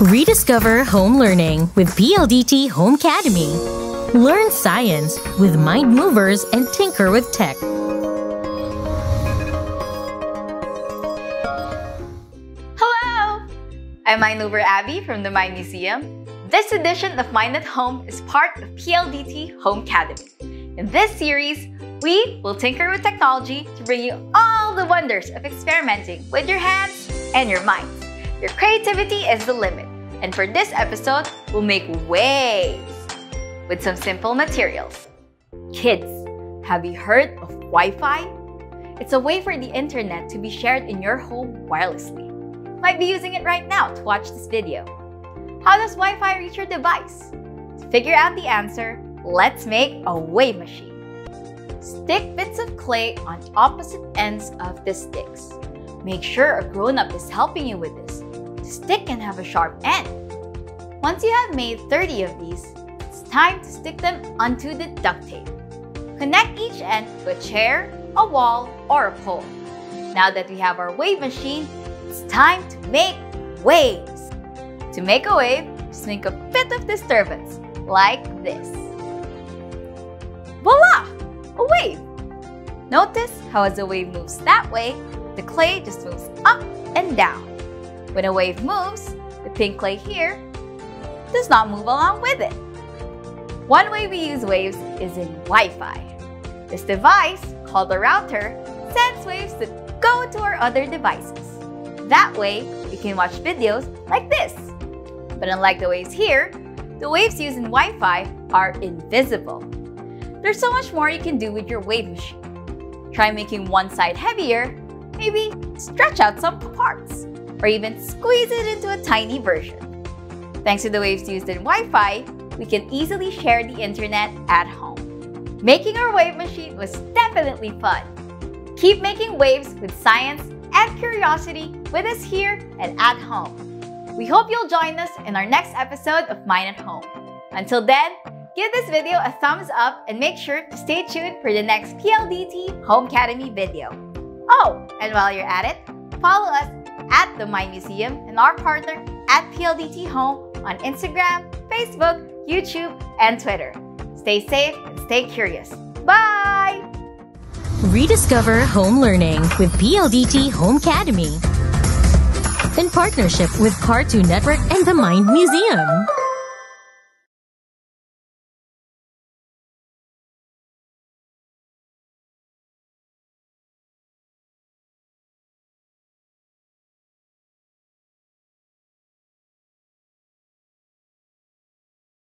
Rediscover home learning with PLDT Home-Cademy. Learn science with mind movers and tinker with tech. Hello! I'm Mind Mover Aby from the Mind Museum. This edition of Mind at Home is part of PLDT Home-Cademy. In this series, we will tinker with technology to bring you all the wonders of experimenting with your hands and your minds. Your creativity is the limit. And for this episode, we'll make waves with some simple materials. Kids, have you heard of Wi-Fi? It's a way for the internet to be shared in your home wirelessly. Might be using it right now to watch this video. How does Wi-Fi reach your device? To figure out the answer, let's make a wave machine. Stick bits of clay on opposite ends of the sticks. Make sure a grown-up is helping you with this stick can have a sharp end. Once you have made 30 of these, it's time to stick them onto the duct tape. Connect each end to a chair, a wall, or a pole. Now that we have our wave machine, it's time to make waves. To make a wave, just make a bit of disturbance, like this. Voila! A wave! Notice how as the wave moves that way, the clay just moves up and down. When a wave moves, the pink clay here does not move along with it. One way we use waves is in Wi-Fi. This device, called a router, sends waves that go to our other devices. That way, we can watch videos like this. But unlike the waves here, the waves used in Wi-Fi are invisible. There's so much more you can do with your wave machine. Try making one side heavier, maybe stretch out some parts or even squeeze it into a tiny version. Thanks to the waves used in Wi-Fi, we can easily share the internet at home. Making our wave machine was definitely fun. Keep making waves with science and curiosity with us here and at home. We hope you'll join us in our next episode of Mind at Home. Until then, give this video a thumbs up and make sure to stay tuned for the next PLDT Home-Cademy video. Oh, and while you're at it, follow us at the Mind Museum and our partner at PLDT Home on Instagram, Facebook, YouTube, and Twitter. Stay safe and stay curious. Bye! Rediscover home learning with PLDT Home-Cademy in partnership with Cartoon Network and the Mind Museum.